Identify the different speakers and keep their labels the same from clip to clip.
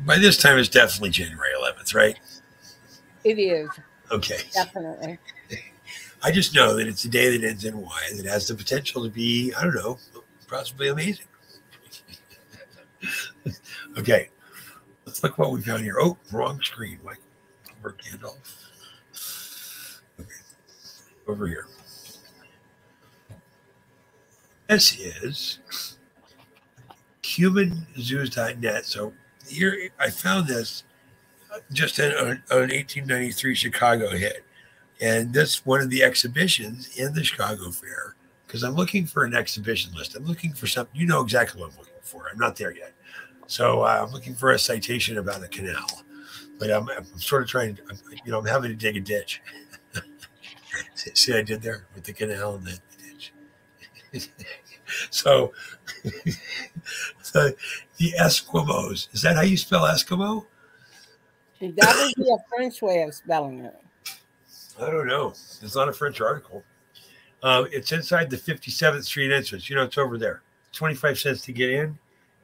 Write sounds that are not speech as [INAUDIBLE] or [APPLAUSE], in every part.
Speaker 1: by this time it's definitely January 11th, right?
Speaker 2: It is
Speaker 1: Okay.
Speaker 2: definitely. [LAUGHS]
Speaker 1: I just know that it's a day that ends in Y that has the potential to be, I don't know, possibly amazing. [LAUGHS] okay. Let's look what we found here. Oh, wrong screen. Like over Gandalf. Okay. Over here. This is humanzoos.net. So here I found this just an, an 1893 Chicago hit. And this one of the exhibitions in the Chicago Fair, because I'm looking for an exhibition list. I'm looking for something, you know exactly what I'm looking for. I'm not there yet. So uh, I'm looking for a citation about a canal. But I'm, I'm sort of trying, I'm, you know, I'm having to dig a ditch. [LAUGHS] See I did there with the canal and the ditch? [LAUGHS] so, [LAUGHS] so the Eskimos, is that how you spell Eskimo?
Speaker 2: That would be a French way of spelling it.
Speaker 1: I don't know. It's not a French article. Uh, it's inside the 57th Street entrance. You know, it's over there. 25 cents to get in.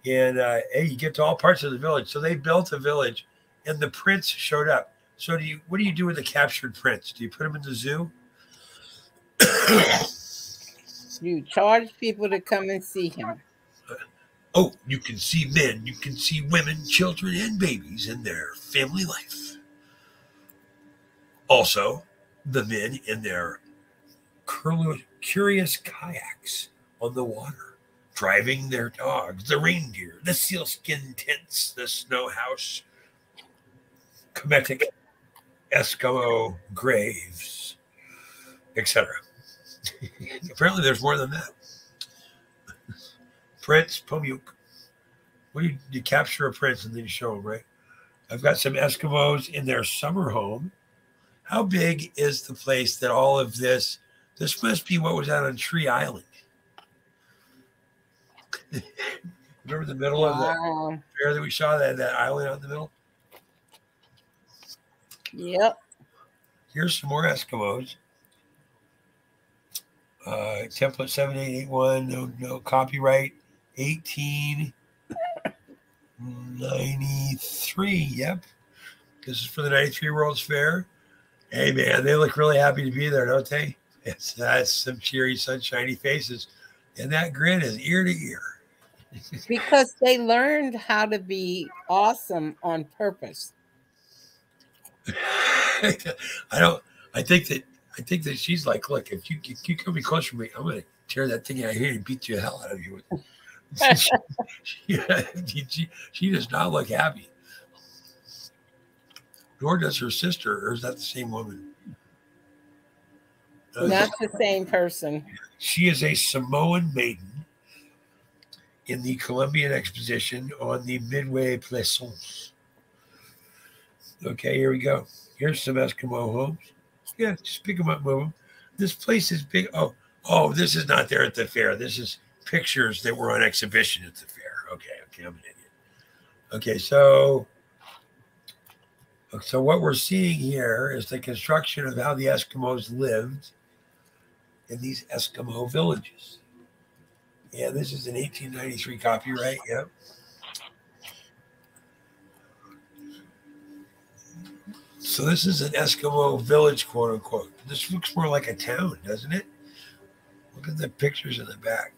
Speaker 1: And uh, hey, you get to all parts of the village. So they built a village and the prince showed up. So do you what do you do with the captured prince? Do you put him in the zoo?
Speaker 2: You charge people to come and see him.
Speaker 1: Oh, you can see men, you can see women, children, and babies in their family life. Also, the men in their curious kayaks on the water, driving their dogs, the reindeer, the sealskin tents, the snow house, Kemetic Eskimo graves, etc. [LAUGHS] Apparently, there's more than that. Prince Pomiuk. What do you, you capture a prince and then you show him, right? I've got some Eskimos in their summer home. How big is the place that all of this? This must be what was out on Tree Island. [LAUGHS] Remember the middle of the
Speaker 2: Wow.
Speaker 1: fair that we saw that that island out in the middle?
Speaker 2: Yep.
Speaker 1: Here's some more Eskimos. Uh, template 7881, no, no copyright 1893. Yep. This is for the 93 World's Fair. Hey, man, they look really happy to be there, don't they? It's that's some cheery, sunshiny faces. And that grin is ear to ear. [LAUGHS]
Speaker 2: Because they learned how to be awesome on purpose. [LAUGHS]
Speaker 1: I don't. I think that. I think that she's like, look, if you if you come any closer to me, I'm gonna tear that thing out here and beat you the hell out of you. [LAUGHS] she, she, she, does not look happy. Nor does her sister, or is that the same woman? Uh,
Speaker 2: Not the same person.
Speaker 1: she is a Samoan maiden in the Columbian Exposition on the Midway Plaisance. Okay, here we go. Here's some Eskimo homes. Yeah, just pick them up, move them. This place is big. Oh, oh, this is not there at the fair. This is pictures that were on exhibition at the fair. Okay, okay, I'm an idiot. Okay, so so what we're seeing here is the construction of how the Eskimos lived in these Eskimo villages. Yeah, this is an 1893 copyright. Yep. So this is an Eskimo village, quote unquote. This looks more like a town, doesn't it? Look at the pictures in the back.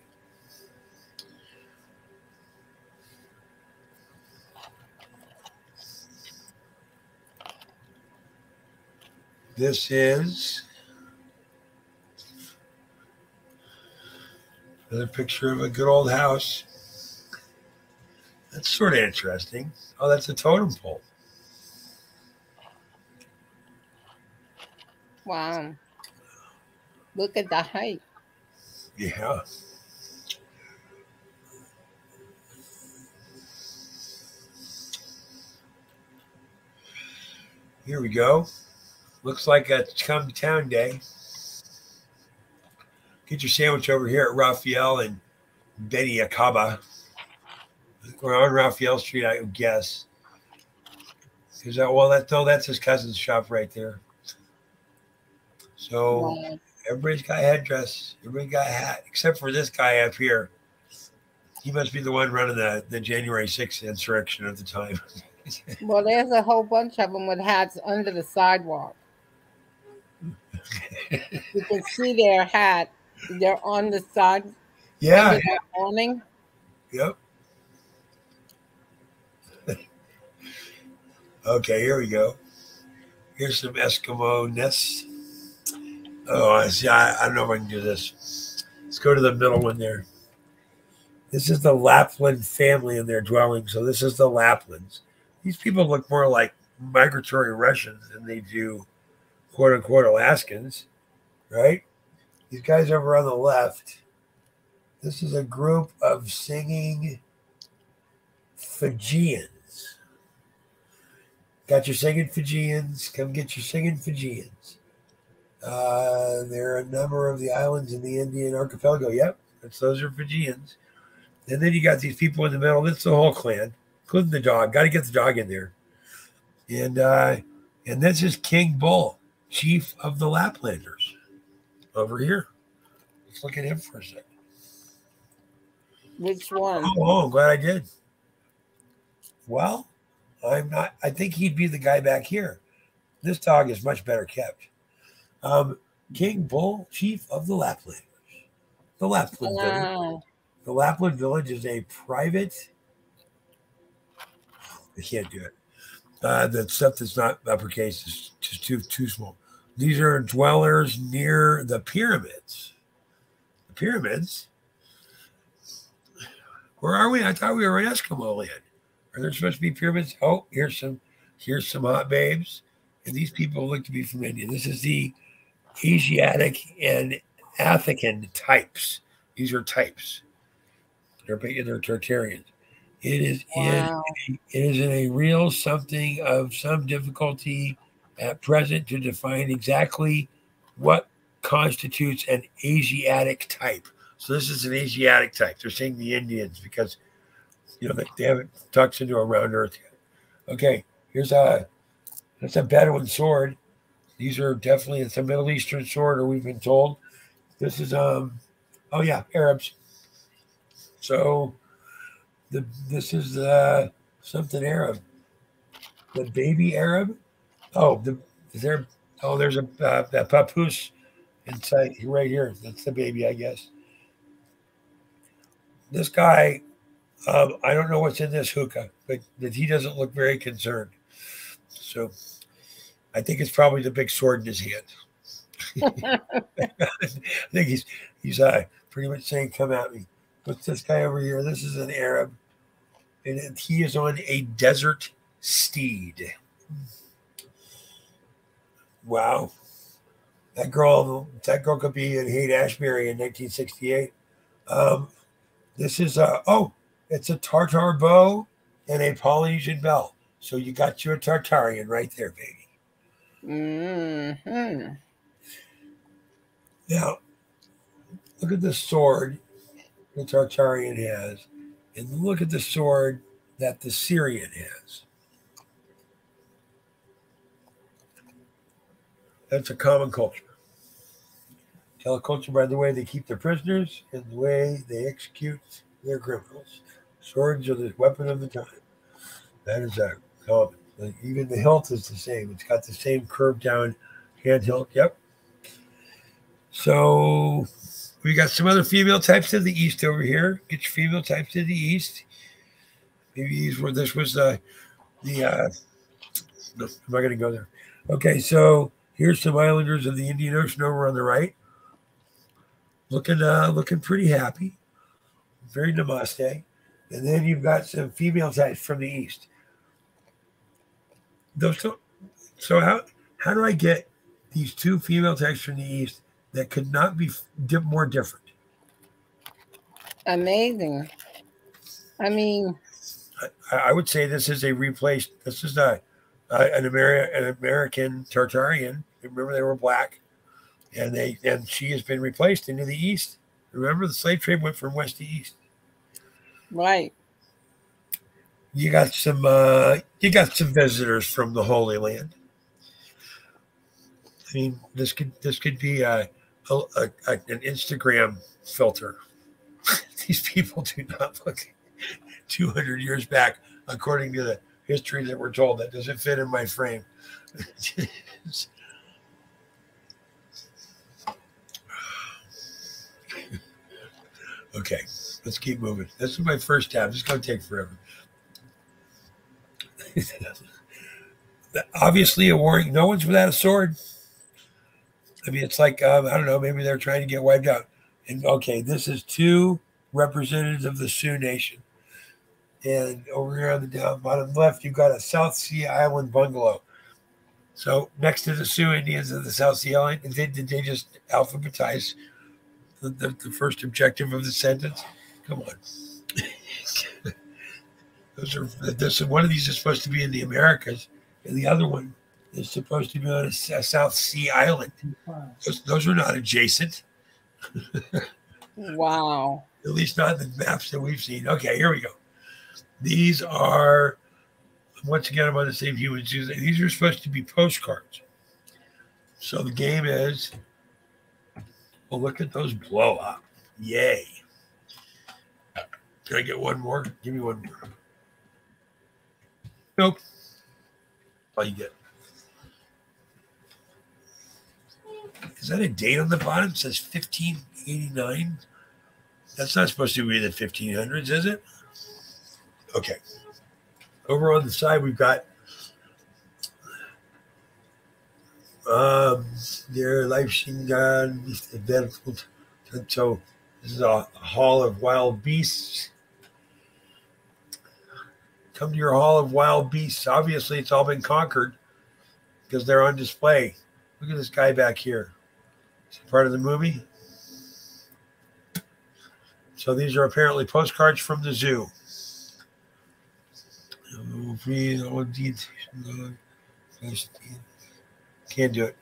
Speaker 1: This is another picture of a good old house. That's sort of interesting. Oh, that's a totem pole.
Speaker 2: Wow. Look at the height.
Speaker 1: Yeah. Here we go. Looks like a come to town day. Get your sandwich over here at Raphael and Betty Akaba. We're on Raphael Street, I would guess. Is that well? That no, that's his cousin's shop right there. So
Speaker 2: Wow.
Speaker 1: everybody's got a headdress. Everybody got a hat, except for this guy up here. He must be the one running the, the January 6th insurrection at the time. [LAUGHS]
Speaker 2: well, there's a whole bunch of them with hats under the sidewalk. You can see their hat. They're on the side.
Speaker 1: Yeah.
Speaker 2: Awning.
Speaker 1: Yep. okay, here we go. Here's some Eskimo nests. Oh, I see. I, I don't know if I can do this. Let's go to the middle one there. This is the Lapland family in their dwelling. So this is the Laplands. These people look more like migratory Russians than they do quote unquote Alaskans, right? These guys over on the left, this is a group of singing Fijians. Got your singing Fijians? Come get your singing Fijians. Uh, there are a number of the islands in the Indian archipelago. Yep, those are Fijians. And then you got these people in the middle. That's the whole clan, including the dog. Got to get the dog in there. And uh, and this is King Bull, chief of the Laplanders, over here. Let's look at him for a second.
Speaker 2: Which one?
Speaker 1: Oh, oh, glad I did. Well, I'm not. I think he'd be the guy back here. This dog is much better kept. Um, King Bull, chief of the Laplanders. The Lapland Village. The Lapland Village is a private. I can't do it. Uh, the stuff that's not uppercase is just too too small. These are dwellers near the pyramids. The pyramids. Where are we? I thought we were in Eskimo land. Are there supposed to be pyramids? Oh, here's some. Here's some hot babes, and these people look to be from India. This is the Asiatic and African types. These are types. They're they're Tartarians. It is wow. in it is in a real something of some difficulty at present to define exactly what constitutes an Asiatic type. So this is an Asiatic type. They're saying the Indians because you know they haven't tucked into a round earth yet. Okay, here's a that's a Bedouin sword. These are definitely it's a Middle Eastern sword, or we've been told. This is um oh yeah, Arabs. So the this is uh something Arab. The baby Arab. Oh, the is there oh there's a uh, that papoose inside right here. That's the baby, I guess. This guy, um, I don't know what's in this hookah, but, but he doesn't look very concerned. So I think it's probably the big sword in his hand. [LAUGHS] I think he's he's uh, pretty much saying, "Come at me." What's this guy over here? This is an Arab, and he is on a desert steed. Wow, that girl, that girl could be in Haight Ashbury in 1968. Um, this is a oh, it's a Tartar bow and a Polynesian bell. So you got your Tartarian right there, baby.
Speaker 2: Mm-hmm.
Speaker 1: Now, look at the sword the Tartarian has, and look at the sword that the Syrian has. That's a common culture. Tell a culture by the way they keep their prisoners and the way they execute their criminals. Swords are the weapon of the time. That is a common. Even the hilt is the same. It's got the same curved down hand hilt. Yep. So we got some other female types to the east over here. Get your female types to the east. Maybe these were this was the the uh no, I'm not gonna go there. Okay, so here's some islanders of the Indian Ocean over on the right. Looking uh looking pretty happy. Very namaste. And then you've got some female types from the east those two. So how how do I get these two female types from the east that could not be more different?
Speaker 2: Amazing. I mean,
Speaker 1: I, I would say this is a replaced. This is a, a an American an American Tartarian. Remember, they were black, and they and she has been replaced into the east. Remember, the slave trade went from west to east.
Speaker 2: Right
Speaker 1: you got some uh, you got some visitors from the Holy Land. I mean, this could this could be a, a, a an Instagram filter. [LAUGHS] These people do not look [LAUGHS] 200 years back, according to the history that we're told. That doesn't fit in my frame. [LAUGHS] okay, let's keep moving. This is my first tab. This is going to take forever. Obviously, a warring. No one's without a sword. I mean, it's like um, I don't know. Maybe they're trying to get wiped out. And okay, this is two representatives of the Sioux Nation. And over here on the down bottom left, you've got a South Sea Island bungalow. So next to the Sioux Indians of the South Sea Island, they, did they just alphabetize the, the, the first objective of the sentence? Come on. [LAUGHS] Those are this one of these is supposed to be in the Americas, and the other one is supposed to be on a, South Sea Island. Those, those are not adjacent.
Speaker 2: wow. [LAUGHS]
Speaker 1: At least not the maps that we've seen. Okay, here we go. These are, once again, I'm on the same human Tuesday. These are supposed to be postcards. So the game is, well, look at those blow up. Yay. Can I get one more? Give me one more. Nope. All you get. Is that a date on the bottom? It says 1589. That's not supposed to be the 1500s, is it? Okay. Over on the side, we've got um, their life Shingan, vertical. So this is a hall of wild beasts. Come to your hall of wild beasts. Obviously, it's all been conquered because they're on display. Look at this guy back here. Is he part of the movie? So these are apparently postcards from the zoo. Can't do it.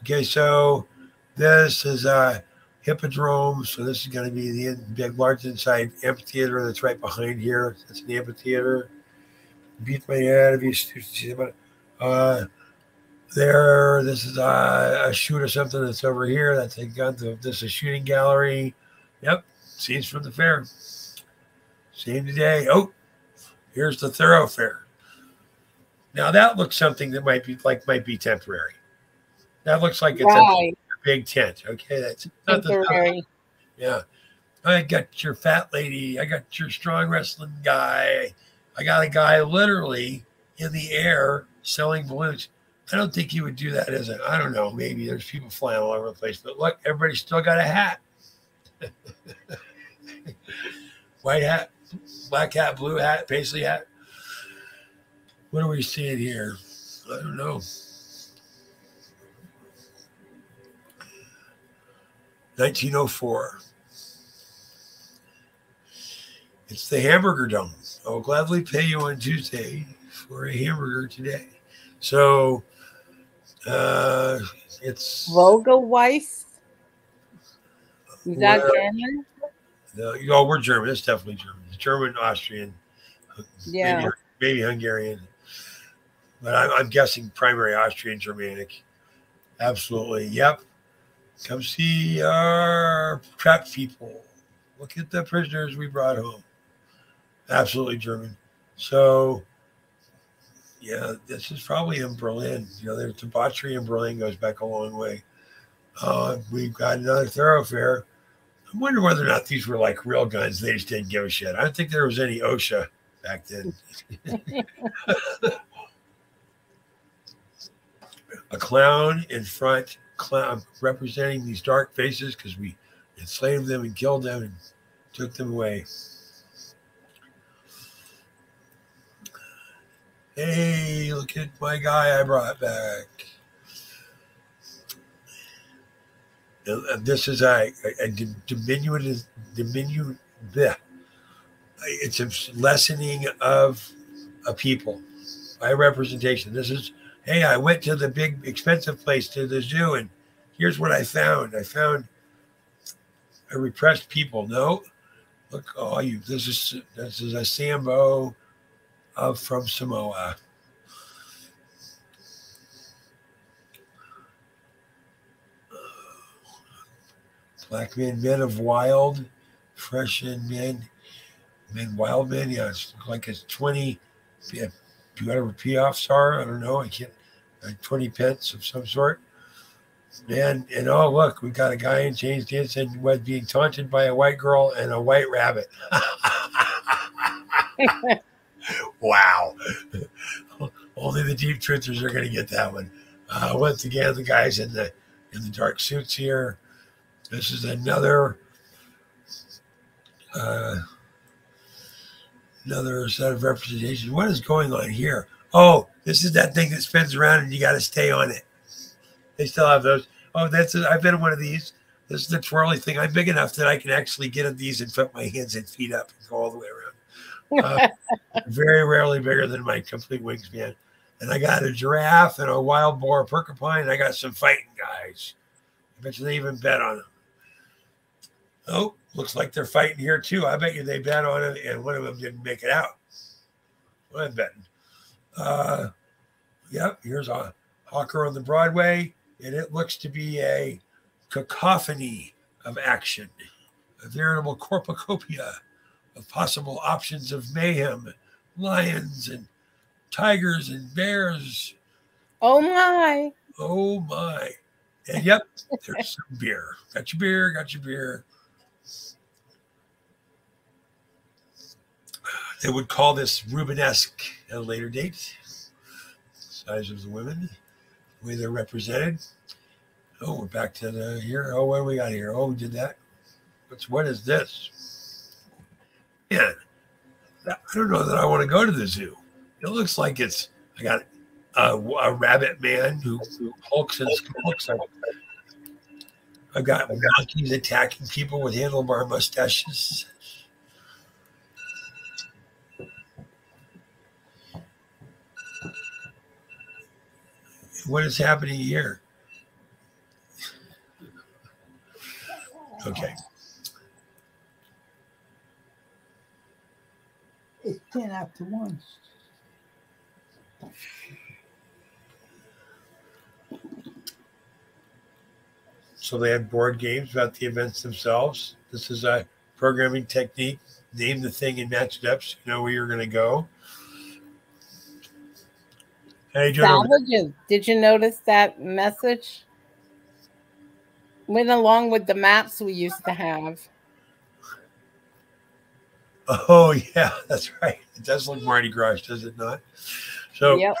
Speaker 1: Okay, so this is a hippodrome. So this is going to be the big, large inside amphitheater that's right behind here. That's an amphitheater. Beat my head if you see about uh, there. This is a, a shoot or something that's over here. That's a gun. This is a shooting gallery. Yep, scenes from the fair. Same today. Oh, here's the thoroughfare. Now that looks something that might be like might be temporary. That looks like it's right. a big tent. Okay, that's not temporary. The, yeah, I got your fat lady. I got your strong wrestling guy. I got a guy literally in the air selling balloons. I don't think he would do that as a, I don't know, maybe there's people flying all over the place, but look, everybody's still got a hat. [LAUGHS] White hat, black hat, blue hat, paisley hat. What are we seeing here? I don't know. 1904. It's the Hamburger Dom. I'll gladly pay you on Tuesday for a hamburger today. So uh, it's
Speaker 2: Weiss. Is that German?
Speaker 1: No, oh, we're German. It's definitely German. It's German, Austrian,
Speaker 2: yeah,
Speaker 1: maybe, maybe Hungarian, but I'm, I'm guessing primary Austrian Germanic. Absolutely. Yep. Come see our trap people. Look at the prisoners we brought home. Absolutely German. So, yeah, this is probably in Berlin. You know, there's debauchery in Berlin goes back a long way. Uh, we've got another thoroughfare. I wonder whether or not these were like real guns. They just didn't give a shit. I don't think there was any OSHA back then. [LAUGHS] a clown in front, clown representing these dark faces because we enslaved them and killed them and took them away. Hey, look at my guy I brought back. And uh, this is a, a, a diminutive, diminutive, it's a lessening of a people by representation. This is, hey, I went to the big expensive place to the zoo, and here's what I found. I found a repressed people. No, look, oh, you. This is this is a Sambo of from Samoa. Black men, men of wild, fresh men, men, wild men. Yeah, it's like it's 20, yeah, you got a payoff star? I don't know. I can't. Like 20 pence of some sort. And and oh look, we got a guy in James Danson was being taunted by a white girl and a white rabbit. [LAUGHS] [LAUGHS] [LAUGHS] wow. [LAUGHS] Only the deep truthers are going to get that one. Uh, once again, the guys in the in the dark suits here. This is another uh, another set of representations. What is going on here? Oh, this is that thing that spins around and you got to stay on it. They still have those. Oh, that's i I've been in one of these. This is the twirly thing. I'm big enough that I can actually get in these and put my hands and feet up and go all the way around. Uh, very rarely bigger than my complete wingspan. And I got a giraffe and a wild boar porcupine. I got some fighting guys. I bet you they even bet on them. Oh, looks like they're fighting here too. I bet you they bet on it, and one of them didn't make it out. I'm betting. Uh, yep, here's a hawker on the Broadway, and it looks to be a cacophony of action, a veritable cornucopia of possible options of mayhem, lions and tigers and bears.
Speaker 2: Oh my.
Speaker 1: Oh my. And yep, there's some beer. Got your beer, got your beer. They would call this Rubenesque at a later date. Size of the women, the way they're represented. Oh, we're back to the here. Oh, what do we got here? Oh, we did that. What's what is this? Yeah, I don't know that I want to go to the zoo. It looks like it's I got a, a rabbit man who, hulks and skulks. I've got monkeys attacking people with handlebar mustaches. What is happening here? Okay.
Speaker 3: It's 10 after 1.
Speaker 1: So they had board games about the events themselves. This is a programming technique. Name the thing and match it up so you know where you're going to go.
Speaker 2: Hey, Salvages. Did you notice that message? Went along with the maps we used to have.
Speaker 1: Oh yeah, [LAUGHS] that's right. It does look Mardi Gras, does it not? So, yep.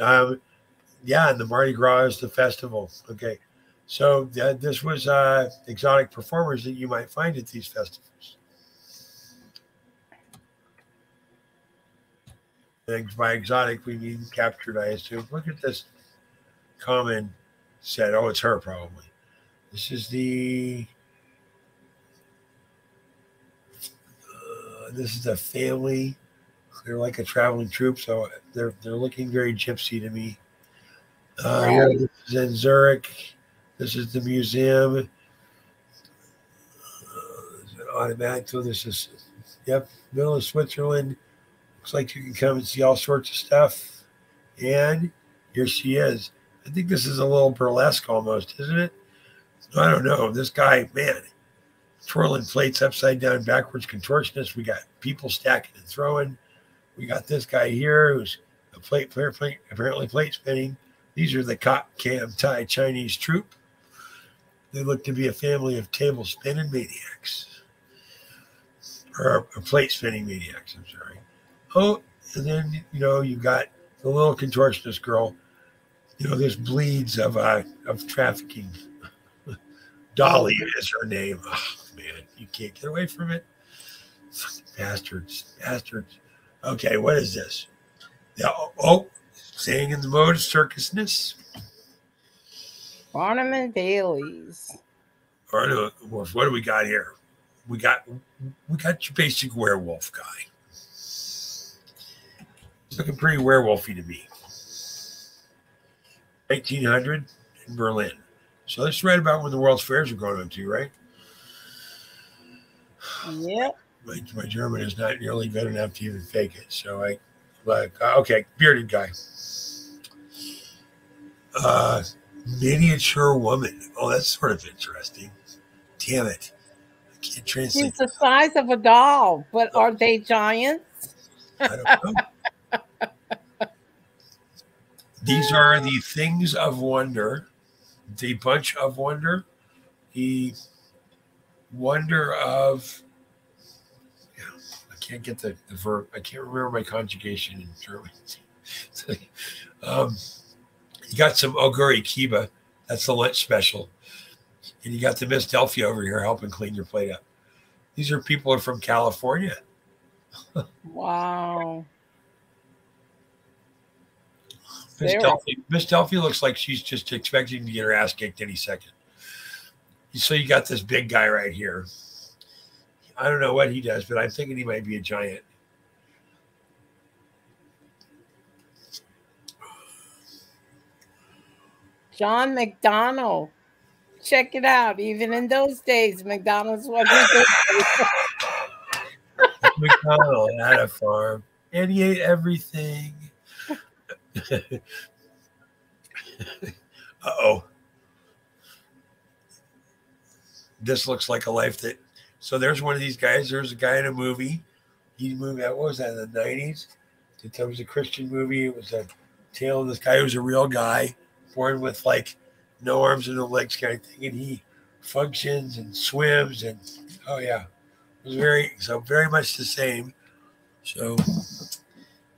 Speaker 1: um, yeah, and the Mardi Gras is the festival. Okay, so uh, this was uh, exotic performers that you might find at these festivals. And by exotic, we mean captured, I assume. Look at this common set. Oh, it's her probably. This is the. Uh, this is a family. They're like a traveling troupe, so they're they're looking very gypsy to me. Uh, yeah, this is in Zurich. This is the museum. Uh, automatic. So this is, yep, middle of Switzerland. Looks like you can come and see all sorts of stuff. And here she is. I think this is a little burlesque almost, isn't it? I don't know. This guy, man, twirling plates upside down, backwards contortionist. We got people stacking and throwing. We got this guy here who's a plate player, plate, apparently plate spinning. These are the Kop Cam Thai Chinese troupe. They look to be a family of table spinning maniacs. Or, or plate spinning maniacs, I'm sorry. Oh, and then, you know, you got the little contortionist girl. You know, this bleeds of uh, of trafficking. [LAUGHS] Dolly is her name. [LAUGHS] Man, you can't get away from it. Bastards, bastards. Okay, what is this? Oh, oh staying in the mode of circusness.
Speaker 2: Barnum and Bailey's.
Speaker 1: All right, what do we got here? We got we got your basic werewolf guy. He's looking pretty werewolfy to me. 1900 in Berlin. So let's write about when the World's Fairs are going on too, right?
Speaker 2: Yep.
Speaker 1: My, my German is not nearly good enough to even fake it. So I like okay, bearded guy. Uh miniature woman. Oh, that's sort of interesting. Damn it. I can't translate.
Speaker 2: She's the size of a doll, but are they giants? I don't know.
Speaker 1: These are the things of wonder, the bunch of wonder, the wonder of. Yeah, I can't get the, the verb. I can't remember my conjugation in German. [LAUGHS] um, you got some Oguri Kiba. That's the lunch special. And you got the Miss Delphi over here helping clean your plate up. These are people are from California.
Speaker 2: Wow.
Speaker 1: Miss Delphi, Miss Delphi looks like she's just expecting to get her ass kicked any second. So you got this big guy right here. I don't know what he does, but I'm thinking he might be a giant.
Speaker 2: John McDonald. Check it out. Even in those days, McDonald's wasn't good. [LAUGHS]
Speaker 1: McDonald had a farm and he ate everything. [LAUGHS] uh oh. This looks like a life that. So there's one of these guys. There's a guy in a movie. He moved out. What was that in the nineties? It was a Christian movie. It was a tale of this guy who was a real guy, born with like no arms and no legs, kind of thing, and he functions and swims and oh yeah, it was very so very much the same. So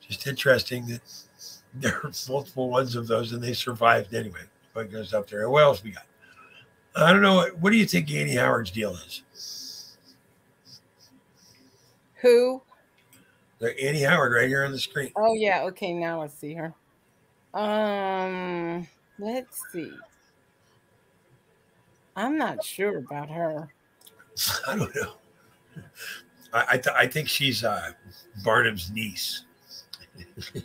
Speaker 1: just interesting that [LAUGHS] there are multiple ones of those and they survived anyway. What goes up there? What else we got? I don't know. What do you think Annie Howard's deal is?
Speaker 2: Who?
Speaker 1: There, Annie Howard right here on the screen.
Speaker 2: Oh yeah, okay, now I see her. Um, let's see. I'm not sure about her. [LAUGHS]
Speaker 1: I don't know. I I, th- I think she's uh, Barnum's niece. [LAUGHS]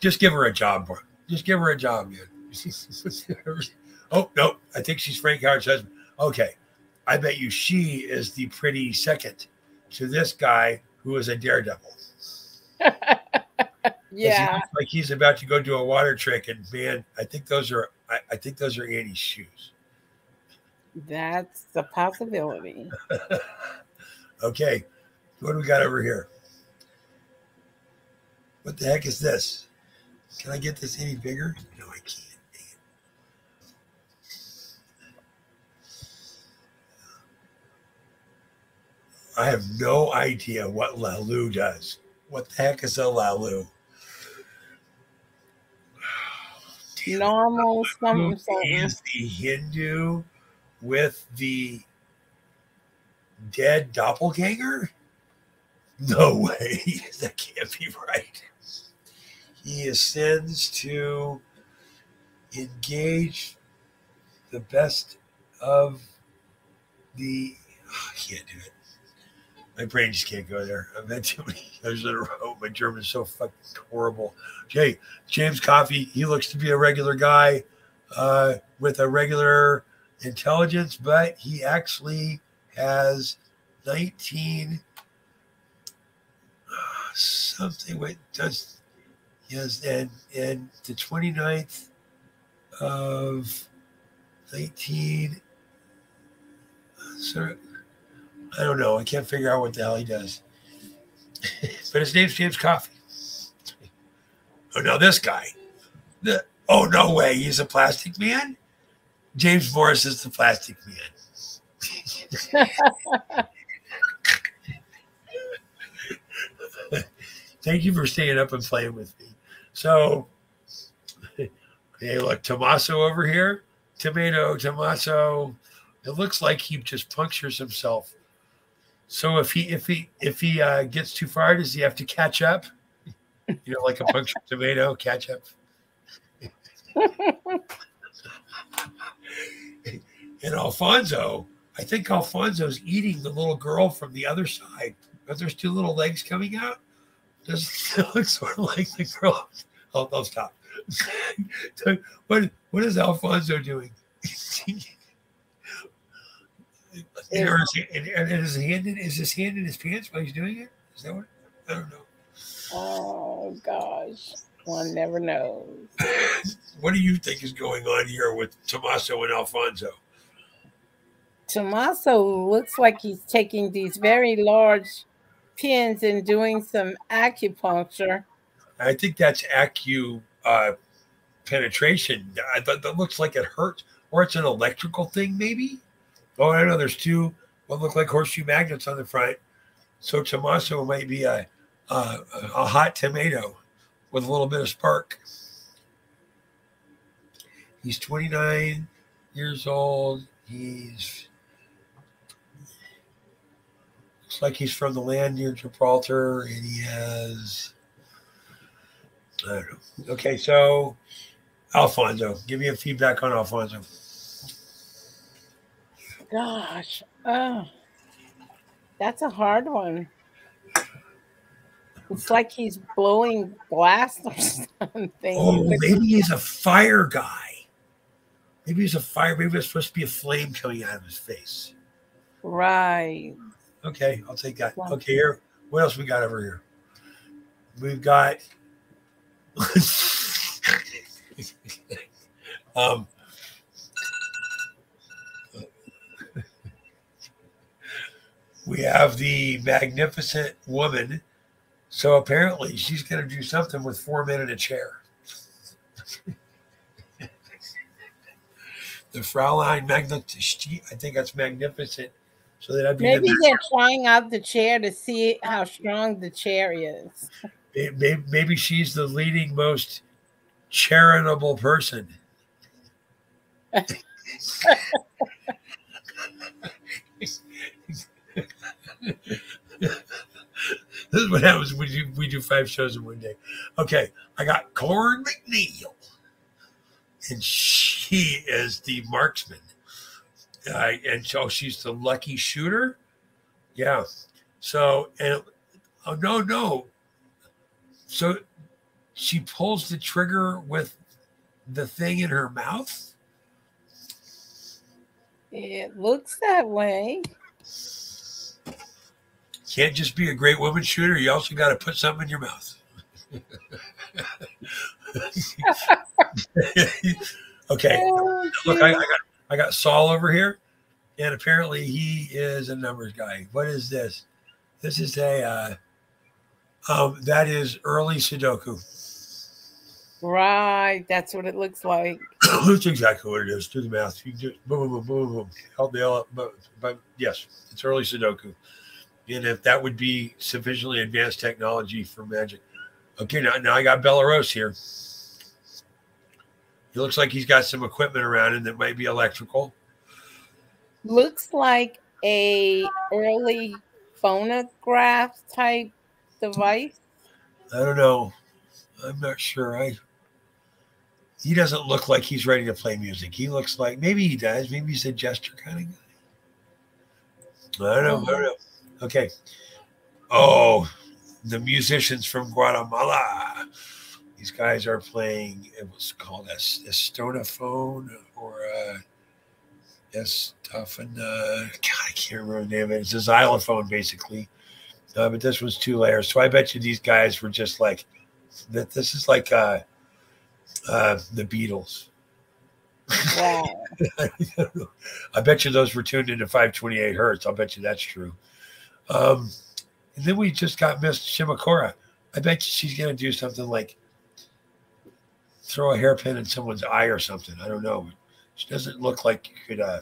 Speaker 1: Just give her a job, Just give her a job, man. [LAUGHS] oh no, I think she's Frank Howard's husband. Okay, I bet you she is the pretty second to this guy who is a daredevil. [LAUGHS] he
Speaker 2: yeah,
Speaker 1: looks like he's about to go do a water trick, and man, I think those are I, I think those are Annie's shoes.
Speaker 2: that's a possibility. [LAUGHS]
Speaker 1: okay, what do we got over here? What the heck is this? Can I get this any bigger? No, I can't. I have no idea what Lalu does. What the heck is a Lalu?
Speaker 2: Normal something
Speaker 1: is the Hindu with the dead doppelganger? No [LAUGHS] way. that can't be right. He ascends to engage the best of the. I can't do it. My brain just can't go there. I've had too many [LAUGHS] shows in a row. My German's so fucking horrible. Jay, James Coffey, he looks to be a regular guy uh, with a regular intelligence, but he actually has 19 uh, something. Wait, does yes, and and the 29th of 19. Sir, I don't know. I can't figure out what the hell he does. [LAUGHS] but his name's James Coffee. Oh, no, this guy. The, oh, no way. He's a plastic man? James Morris is the plastic man. [LAUGHS] Thank you for staying up and playing with me. So, hey, look, Tommaso over here. Tomato, Tommaso. It looks like he just punctures himself. So if he if he if he uh, gets too far, does he have to catch up? You know, like a punctured tomato, catch up. [LAUGHS] and Alfonso, I think Alfonso's eating the little girl from the other side. But there's two little legs coming out. Does [LAUGHS] it look sort of like the girl? Oh, I'll stop. [LAUGHS] what what is Alfonso doing? Or is, he, is his hand in is his hand in his pants while he's doing it? Is that what? I don't know.
Speaker 2: Oh gosh, one never knows. [LAUGHS]
Speaker 1: What do you think is going on here with Tommaso and Alfonso?
Speaker 2: Tommaso looks like he's taking these very large pins and doing some acupuncture
Speaker 1: I think that's acu uh, penetration. I thought that looks like it hurts, or it's an electrical thing, maybe. Oh, I know. There's two. What look like horseshoe magnets on the front. So Tommaso might be a a, a hot tomato with a little bit of spark. He's 29 years old. He's looks like he's from the land near Gibraltar, and he has I don't know. Okay, so Alfonso, give me a feedback on Alfonso.
Speaker 2: Gosh, oh, that's a hard one. It's like he's blowing glass [LAUGHS] or something.
Speaker 1: Oh, maybe he's a fire guy. Maybe he's a fire. Maybe there's supposed to be a flame coming out of his face.
Speaker 2: Right.
Speaker 1: Okay, I'll take that. Okay, here. What else we got over here? We've got. [LAUGHS] um. We have the magnificent woman. So apparently, she's going to do something with four men in a chair. [LAUGHS] the Fraulein Magnificent. I think that's magnificent. So that I'd be
Speaker 2: Maybe they're trying out the chair to see how strong the chair is.
Speaker 1: maybe, maybe she's the leading most charitable person. [LAUGHS] [LAUGHS] [LAUGHS] this is what happens when you, we do five shows in one day. Okay, I got Corn McNeil, and she is the marksman. Uh, and so she's the lucky shooter. Yeah. So, and oh, no, no. So she pulls the trigger with the thing in her mouth.
Speaker 2: It looks that way.
Speaker 1: Can't just be a great woman shooter. You also got to put something in your mouth. [LAUGHS] okay.
Speaker 2: Oh,
Speaker 1: Look, I, I got I got Saul over here, and apparently he is a numbers guy. What is this? This is a uh, um, that is early Sudoku.
Speaker 2: Right, that's what it looks like. [COUGHS]
Speaker 1: That's exactly what it is. Do the math. You do boom, boom, boom, boom, boom. Help L up, but, but yes, it's early Sudoku. And if that would be sufficiently advanced technology for magic. Okay, now, now I got Belarus here. He looks like he's got some equipment around him that might be electrical.
Speaker 2: Looks like a early phonograph type device.
Speaker 1: I don't know. I'm not sure. I he doesn't look like he's ready to play music. He looks like maybe he does. Maybe he's a gesture kind of guy. I don't know. I don't know. Okay. Oh, the musicians from Guatemala. These guys are playing. It was called a, a stonophone or a. Uh, God, I can't remember the name of it. It's a xylophone, basically. Uh, but this was two layers. So I bet you these guys were just like that. This is like uh, uh, the Beatles.
Speaker 2: Wow. [LAUGHS]
Speaker 1: I bet you those were tuned into 528 hertz. I'll bet you that's true. Um, and then we just got Miss Shimakura. I bet she's going to do something like throw a hairpin in someone's eye or something. I don't know. She doesn't look like you could. Uh,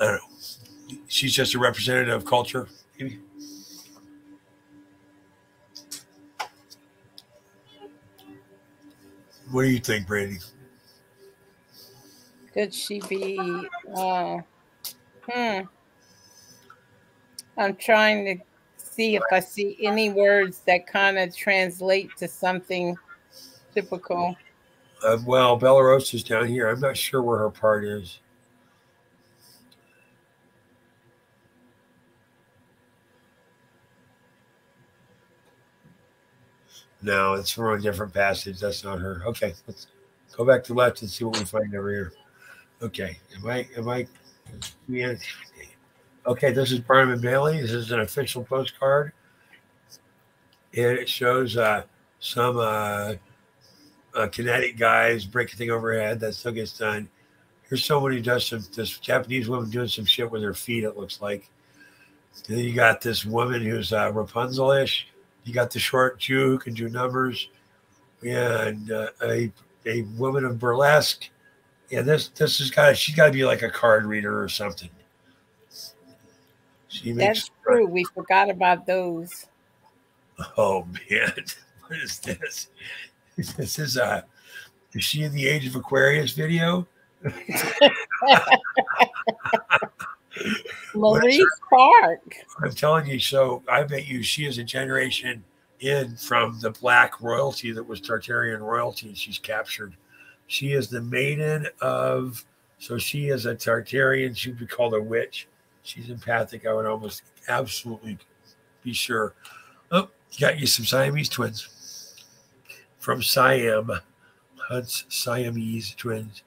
Speaker 1: I don't know. She's just a representative of culture, maybe. What do you think, Brandy?
Speaker 2: Could she be? Uh, hmm. I'm trying to see if I see any words that kind of translate to something typical.
Speaker 1: Uh, well, Belarus is down here. I'm not sure where her part is. No, it's from a different passage. That's not her. Okay, let's go back to left and see what we find over here. Okay, am I am I? Yeah. Okay, this is Barnum Bailey. This is an official postcard, and it shows uh, some uh, uh, kinetic guys breaking thing overhead. That still gets done. Here's someone who does some. This Japanese woman doing some shit with her feet. It looks like. And then you got this woman who's uh, Rapunzel-ish. You got the short Jew who can do numbers, and uh, a a woman of burlesque. Yeah, this this has got she's got to be like a card reader or something. She makes
Speaker 2: That's true. We forgot about those.
Speaker 1: Oh man, [LAUGHS] what is this? This is uh is she in the age of Aquarius video? [LAUGHS]
Speaker 2: Maurice Park.
Speaker 1: I'm telling you, so I bet you she is a generation in from the black royalty that was Tartarian royalty, she's captured. She is the maiden of, so she is a Tartarian. She would be called a witch. She's empathic. I would almost absolutely be sure. Oh, got you some Siamese twins from Siam, Hunt's Siamese twins.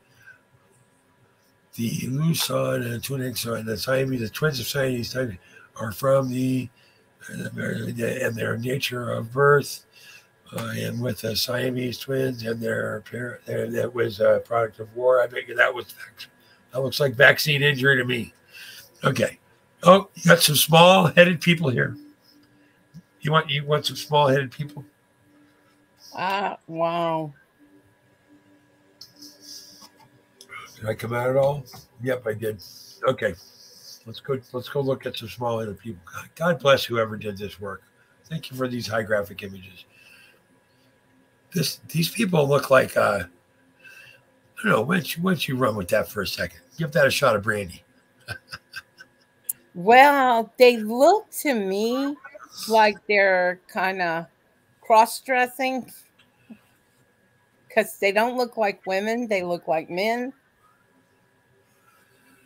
Speaker 1: The Luzon and Twinix and the Siamese, the twins of Siamese are from the and their nature of birth, uh, and with the Siamese twins and their parent, that was a product of war. I think that was that looks like vaccine injury to me. Okay. Oh, you got some small-headed people here. You want you want some small-headed people?
Speaker 2: Ah, wow.
Speaker 1: Did I come out at all? Yep, I did. Okay. Let's go. Let's go look at some small-headed people. God bless whoever did this work. Thank you for these high graphic images. This these people look like uh, I don't know. Once you once you run with that for a second, give that a shot of brandy. [LAUGHS]
Speaker 2: well, they look to me like they're kind of cross-dressing because they don't look like women; they look like men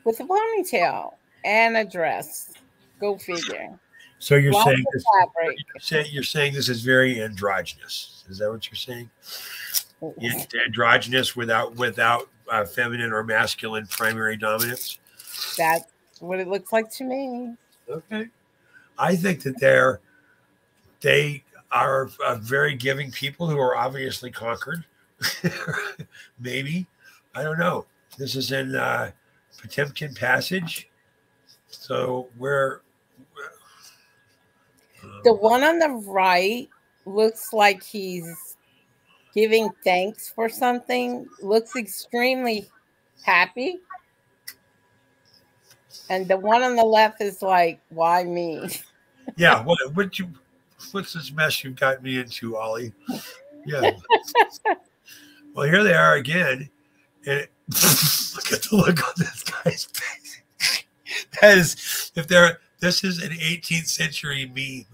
Speaker 2: with a ponytail and a dress. Go figure.
Speaker 1: So you're saying this, you're saying you're saying this is very androgynous. Is that what you're saying? It's androgynous without without uh, feminine or masculine primary dominance.
Speaker 2: That's what it looks like to me.
Speaker 1: Okay, I think that they're they are uh, very giving people who are obviously conquered. [LAUGHS] Maybe I don't know. This is in uh, Potemkin Passage. So we're
Speaker 2: the one on the right looks like he's giving thanks for something. Looks extremely happy. And the one on the left is like, why me?
Speaker 1: Yeah, what what you what's this mess you've got me into, Ollie? Yeah. well, here they are again. And [LAUGHS] look at the look on this guy's face. that is if there this is an 18th century meme.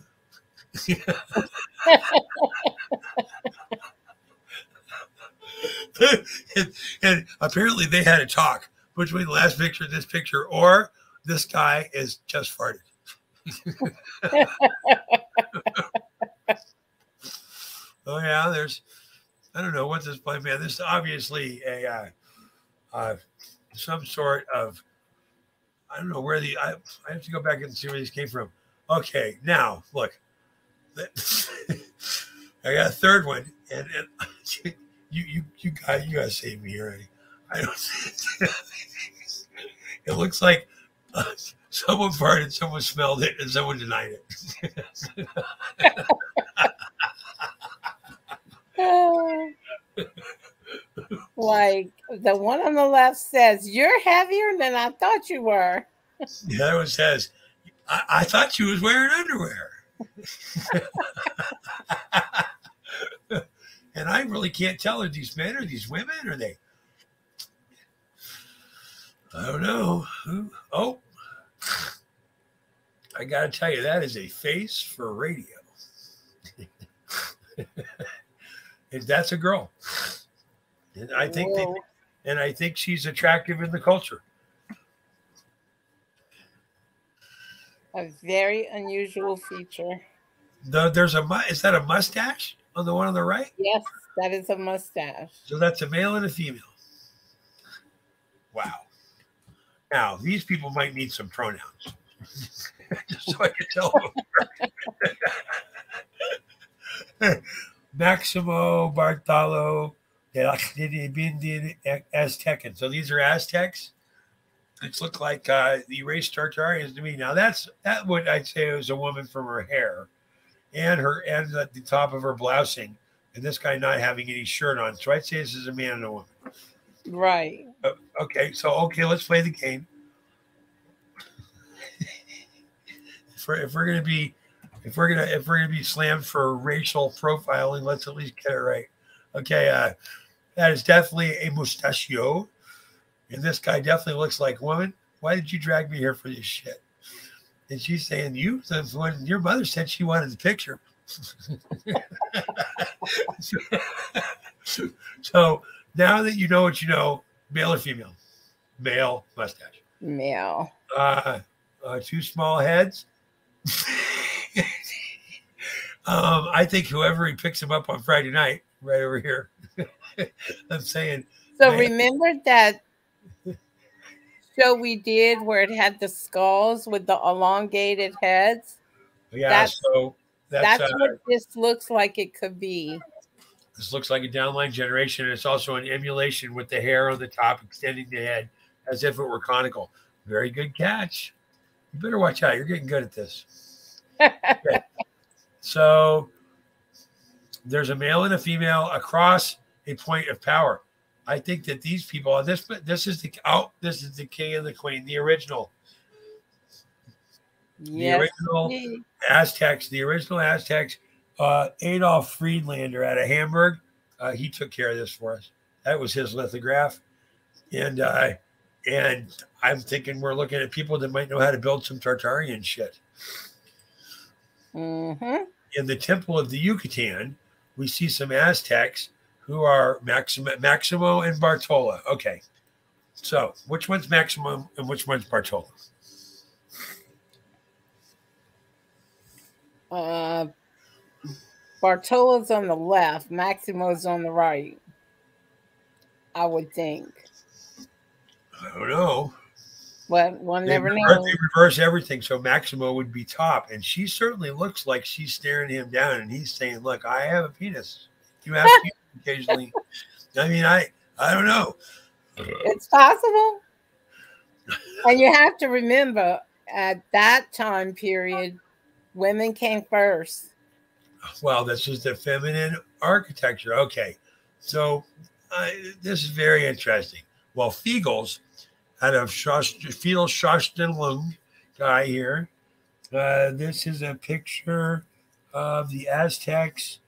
Speaker 1: [LAUGHS] and, and, apparently they had a talk between the last picture and this picture, or this guy is just farted. [LAUGHS] oh yeah, there's I don't know what this play man. This is obviously a uh, uh, some sort of I don't know where the I, I have to go back and see where these came from. Okay, now look, [LAUGHS] I got a third one, and, and [LAUGHS] you you you got you got to save me here. I [LAUGHS] don't. it looks like uh, someone farted, someone smelled it, and someone denied it. [LAUGHS]
Speaker 2: like the one on the left says, "You're heavier than I thought you were."
Speaker 1: The other one says, "I, I thought you was wearing underwear." [LAUGHS] and I really can't tell are these men or these women or they. I don't know. Oh, I got to tell you, that is a face for radio. [LAUGHS] that's a girl. And I think they, and I think she's attractive in the culture.
Speaker 2: A very unusual feature.
Speaker 1: The, there's a is that a mustache on the one on the right?
Speaker 2: Yes, that is a mustache.
Speaker 1: So that's a male and a female. Wow. Now these people might need some pronouns, just [LAUGHS] so I can tell them. [LAUGHS] Maximo Bartola Aztecan. So these are Aztecs. It's look like uh, the erased Tartarians to me. Now that's that would I'd say was a woman from her hair and her and at the top of her blousing, and this guy not having any shirt on. So I'd say this is a man and a woman.
Speaker 2: Right.
Speaker 1: Okay, so okay, let's play the game. if, we're, if we're gonna be if we're gonna if we're gonna be slammed for racial profiling, let's at least get it right. Okay, uh, that is definitely a mustachio, and this guy definitely looks like woman. Why did you drag me here for this shit? And she's saying, "You, when your mother said she wanted the picture." [LAUGHS] so now that you know what you know, male or female? Male mustache.
Speaker 2: Male.
Speaker 1: Uh, uh two small heads. [LAUGHS] um, I think whoever he picks him up on Friday night, right over here. [LAUGHS] I'm saying.
Speaker 2: So man. remember that show we did where it had the skulls with the elongated heads?
Speaker 1: Yeah. That's, so
Speaker 2: that's, that's uh, what this looks like it could be.
Speaker 1: This looks like a downline generation, and it's also an emulation with the hair on the top extending the head as if it were conical. Very good catch. You better watch out. You're getting good at this. okay. [LAUGHS] So there's a male and a female across a point of power. I think that these people, this but this is the oh, this is the king and the queen, the original.
Speaker 2: Yes.
Speaker 1: The original Aztecs, the original Aztecs uh, Adolf Friedlander out of Hamburg, uh, he took care of this for us. That was his lithograph, and uh, and I'm thinking we're looking at people that might know how to build some Tartarian shit.
Speaker 2: Mm-hmm.
Speaker 1: In the Temple of the Yucatan, we see some Aztecs who are Maximo, Maximo and Bartola. Okay, so which one's Maximo and which one's Bartola?
Speaker 2: Uh, Bartolo's on the left, Maximo's on the right. I would think.
Speaker 1: I don't know.
Speaker 2: But one
Speaker 1: they
Speaker 2: never
Speaker 1: reverse,
Speaker 2: knows.
Speaker 1: They reverse everything, so Maximo would be top, and she certainly looks like she's staring him down, and he's saying, "Look, I have a penis. You have [LAUGHS] occasionally." I mean, I I don't know.
Speaker 2: It's possible, and you have to remember at that time period, women came first
Speaker 1: well, this is the feminine architecture. Okay, so uh, this is very interesting. Well, Fiegels out of Fiegel Schostenlung guy here. Uh, this is a picture of the Aztecs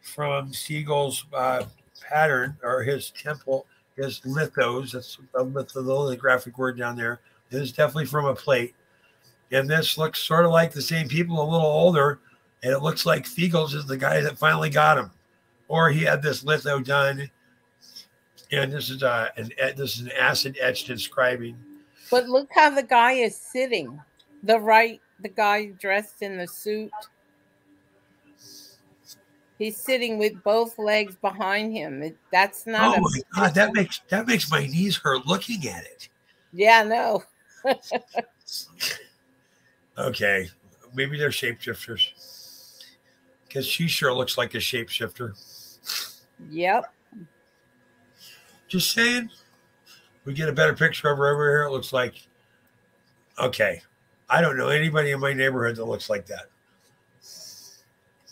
Speaker 1: from Siegel's uh, pattern or his temple, his lithos. That's a lithographic word down there. This is definitely from a plate. And this looks sort of like the same people, a little older, and it looks like Fiegels is the guy that finally got him, or he had this litho done, and this is uh, an this is an acid etched inscribing.
Speaker 2: But look how the guy is sitting. The right, the guy dressed in the suit. He's sitting with both legs behind him. It, that's not.
Speaker 1: Oh my god, that makes that makes my knees hurt looking at it.
Speaker 2: Yeah, no. [LAUGHS]
Speaker 1: okay, maybe they're shapeshifters because she sure looks like a shapeshifter.
Speaker 2: Yep.
Speaker 1: Just saying. We get a better picture of her over here. It looks like, okay. I don't know anybody in my neighborhood that looks like that.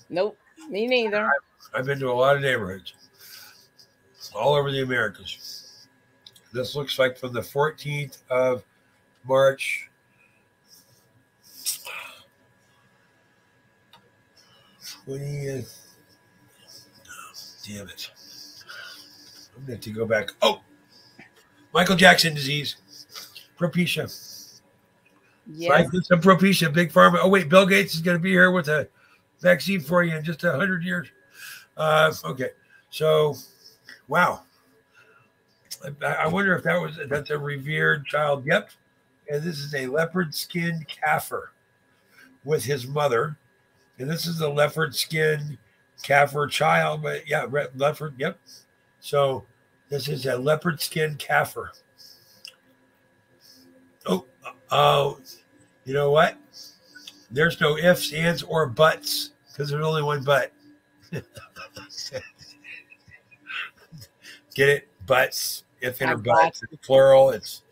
Speaker 2: Nope, me neither.
Speaker 1: I've, I've been to a lot of neighborhoods all over the Americas. This looks like from the 14th of March 20th. damn it. I'm going to go back. Oh, Michael Jackson disease. Propecia.
Speaker 2: Yes.
Speaker 1: Some Propecia, big pharma. Oh, wait, Bill Gates is going to be here with a vaccine for you in just a 100 years. Uh, okay. So, wow. I, I wonder if that was that's a revered child. Yep. And this is a leopard skinned Kaffir with his mother and this is a leopard skin Kaffir child, but yeah, leopard. Yep. So this is a leopard skin Kaffir. Oh, oh, you know what? There's no ifs, ands, or buts because there's only one butt. [LAUGHS] Get it? Butts, if in or butts, it's plural. It's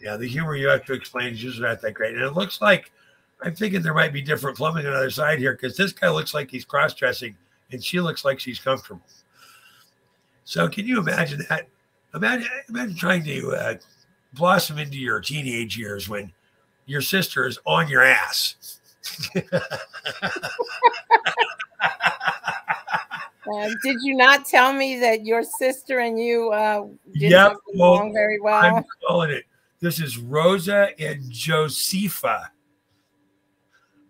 Speaker 1: yeah. The humor you have to explain is usually not that great, and it looks like I'm thinking there might be different plumbing on the other side here because this guy looks like he's cross dressing and she looks like she's comfortable. So can you imagine that? Imagine, imagine trying to uh, blossom into your teenage years when your sister is on your ass. [LAUGHS]
Speaker 2: Uh, did you not tell me that your sister and you uh, didn't
Speaker 1: Yep,
Speaker 2: get along very well?
Speaker 1: I'm calling it. This is Rosa and Josepha.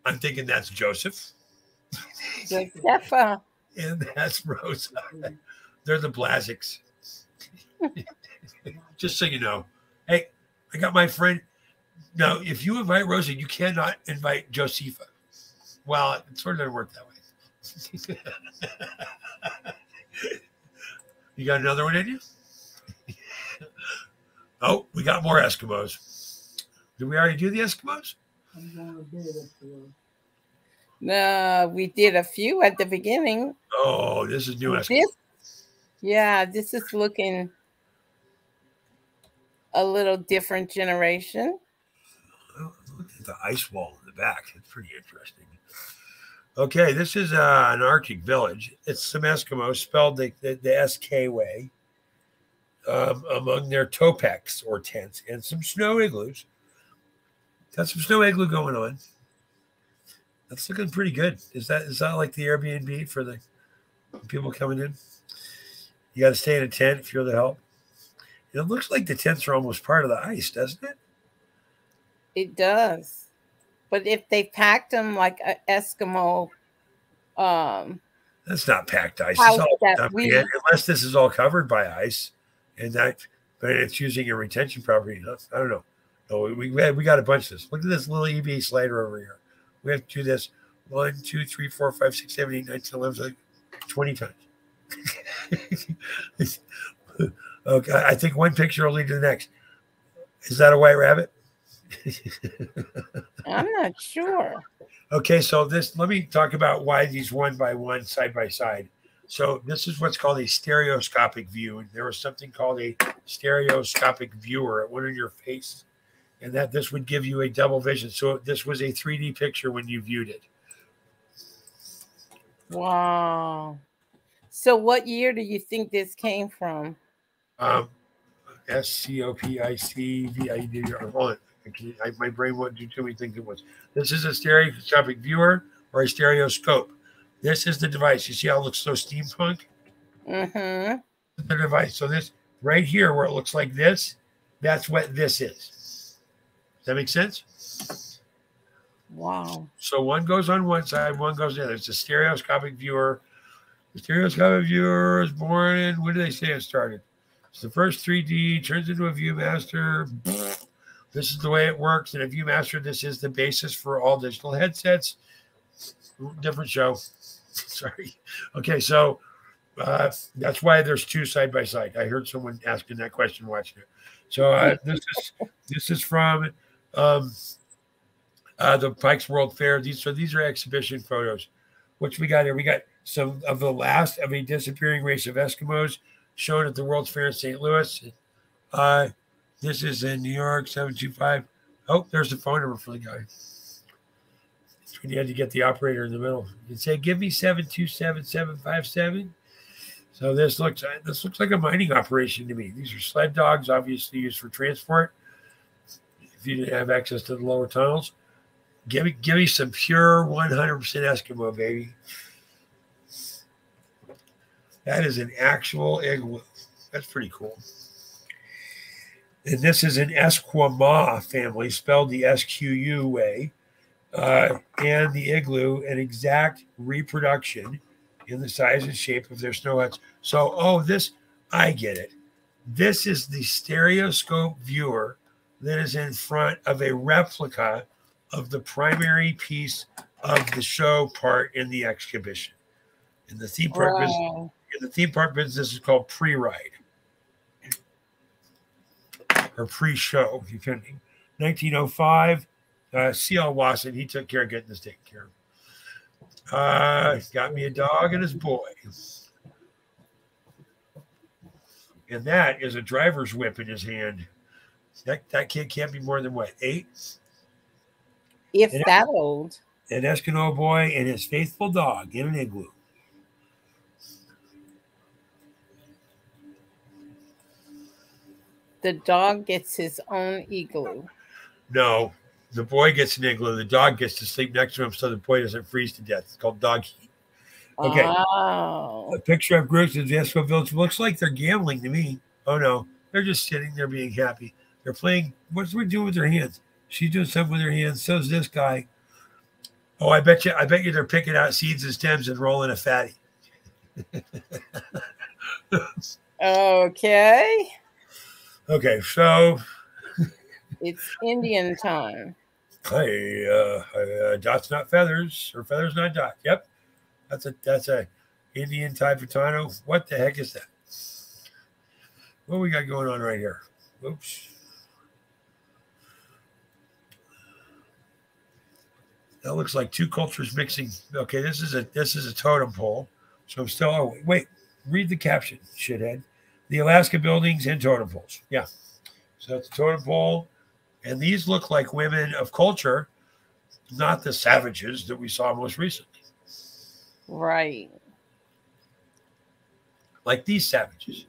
Speaker 1: I'm thinking that's Joseph,
Speaker 2: Josepha. [LAUGHS]
Speaker 1: and that's Rosa. They're the Blazeks. [LAUGHS] Just so you know. Hey, I got my friend. Now, if you invite Rosa, you cannot invite Josepha. Well, it sort of doesn't work that way. [LAUGHS] you got another one in you? oh, we got more Eskimos. Did we already do the Eskimos?
Speaker 3: I'm going to do this for you.
Speaker 2: No, we did a few at the beginning.
Speaker 1: Oh, this is new
Speaker 2: This, yeah, this is looking a little different generation.
Speaker 1: Look at the ice wall in the back. It's pretty interesting. Okay, this is uh, an Arctic village. It's some Eskimos, spelled the, the, the SK way, um, among their topeks or tents and some snow igloos. Got some snow igloo going on. That's looking pretty good. Is that is that like the Airbnb for the people coming in? You got to stay in a tent if you're the help. It looks like the tents are almost part of the ice, doesn't it?
Speaker 2: It does. But if they packed them like an Eskimo, um,
Speaker 1: That's not packed ice.
Speaker 2: How
Speaker 1: It's all,
Speaker 2: we-
Speaker 1: unless this is all covered by ice, and that, but it's using a retention property. I don't know. No, we we, we got a bunch of this. Look at this little EB slider over here. We have to do this one, two, three, four, five, six, seven, eight, nine, ten, eleven, like twenty times. [LAUGHS] okay, I think one picture will lead to the next. Is that a white rabbit? [LAUGHS]
Speaker 2: I'm not sure.
Speaker 1: Okay, so this let me talk about why these one by one side by side. So this is what's called a stereoscopic view, and there was something called a stereoscopic viewer. It went in your face, and that this would give you a double vision. So this was a 3D picture when you viewed it.
Speaker 2: Wow. So, what year do you think this came from?
Speaker 1: Um, S C O P I C V I D. Hold on, I I- my brain won't do too many things at once. This is a stereoscopic viewer or a stereoscope. This is the device. You see how it looks so steampunk?
Speaker 2: Mm-hmm.
Speaker 1: the device. So this right here, where it looks like this, that's what this is. Does that make sense?
Speaker 2: Wow.
Speaker 1: So one goes on one side, one goes the other. It's a stereoscopic viewer. The stereoscopic viewer is born in when did they say it started? It's the first 3D, turns into a ViewMaster. [SNIFFS] This is the way it works. And a ViewMaster, this is the basis for all digital headsets. Different show. [LAUGHS] Sorry. Okay, so uh, that's why there's two side by side. I heard someone asking that question watching it. So uh, this is this is from um, uh, the Pikes World Fair. These so these are exhibition photos. Which we got here? We got some of the last of a disappearing race of Eskimos shown at the World's Fair in St. Louis. Uh, this is in New York, seven two five. Oh, there's the phone number for the guy. That's when you had to get the operator in the middle. You say, "Give me seven two seven seven five seven. So this looks this looks like a mining operation to me. These are sled dogs, obviously used for transport. If you didn't have access to the lower tunnels, give me give me some pure 100% Eskimo, baby. That is an actual igloo. That's pretty cool. And this is an Esquimaux family, spelled the SQU way. Uh, and the igloo, an exact reproduction in the size and shape of their snow huts. So, oh, this, I get it. This is the stereoscope viewer that is in front of a replica of the primary piece of the show part in the exhibition. In the theme park business, in the theme park business is called pre-ride or pre-show, depending. 1905, uh, C.L. Watson. he took care of getting this taken care of. Uh, got me a dog and his boy. And that is a driver's whip in his hand. That, that kid can't be more than what, eight?
Speaker 2: If
Speaker 1: And-
Speaker 2: that old.
Speaker 1: An Eskimo boy and his faithful dog in an igloo.
Speaker 2: The dog gets his own igloo.
Speaker 1: No, the boy gets an igloo. The dog gets to sleep next to him so the boy doesn't freeze to death. It's called dog heat. Okay.
Speaker 2: Oh.
Speaker 1: A picture of groups of the Eskimo village looks like they're gambling to me. Oh no, they're just sitting there being happy. They're playing. What's we doing with their hands? She's doing something with her hands. So's this guy. Oh, I bet you. I bet you they're picking out seeds and stems and rolling a fatty.
Speaker 2: Okay.
Speaker 1: Okay, so
Speaker 2: It's Indian time.
Speaker 1: hey, uh, uh, dots not feathers or feathers not dot. Yep, that's a that's a Indian type of Tano. What the heck is that? What we got going on right here? Oops. That looks like two cultures mixing. Okay, this is a this is a totem pole. So I'm still. Oh, wait, read the caption, shithead. The Alaska buildings and totem poles. Yeah. So that's a totem pole, and these look like women of culture, not the savages that we saw most recently.
Speaker 2: Right.
Speaker 1: Like these savages.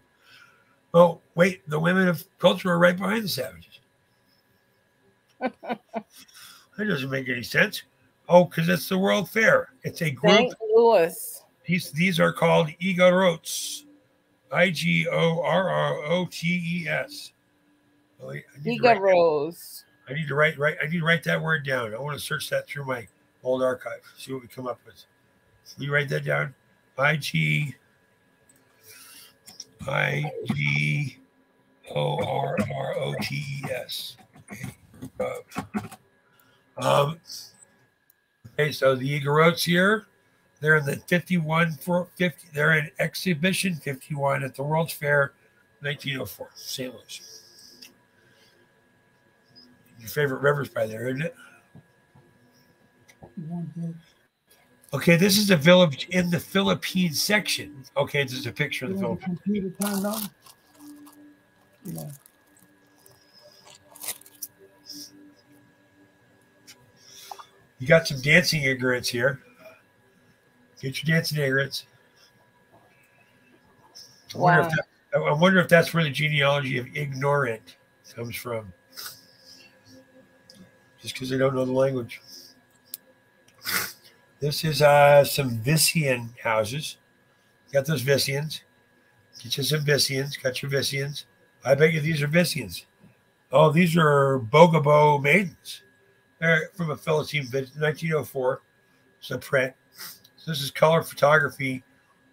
Speaker 1: Oh, wait, the women of culture are right behind the savages. [LAUGHS] that doesn't make any sense. Oh, because it's the World Fair. It's a group.
Speaker 2: St. Louis.
Speaker 1: These these are called Igorrotes. I G O R R O T E S. Oh, I need to write-
Speaker 2: Rose.
Speaker 1: I need to write right. I need to write that word down. I want to search that through my old archive. See what we come up with. You write that down? I G I G O R R O T E S. Um. Okay, so the Igorrotes here, they're in the 51 for 50. They're in exhibition 51 at the World's Fair, 1904, St. Louis. Your favorite river's by there, isn't it? Okay, this is a village in the Philippines section. Okay, this is a picture of the
Speaker 3: the
Speaker 1: Philippines.
Speaker 3: computer turned on? Yeah.
Speaker 1: You got some dancing ignorance here. Get your dancing ignorance. I wonder,
Speaker 2: Wow.
Speaker 1: if that, I- wonder if that's where the genealogy of ignorant comes from. Just because they don't know the language. This is uh, some Visian houses. Got those Visians. Get you some Visians. Got your Visians. I bet you these are Visians. Oh, these are Bogobo maidens. From a Philippine vid- 1904. It's a print. So this is color photography.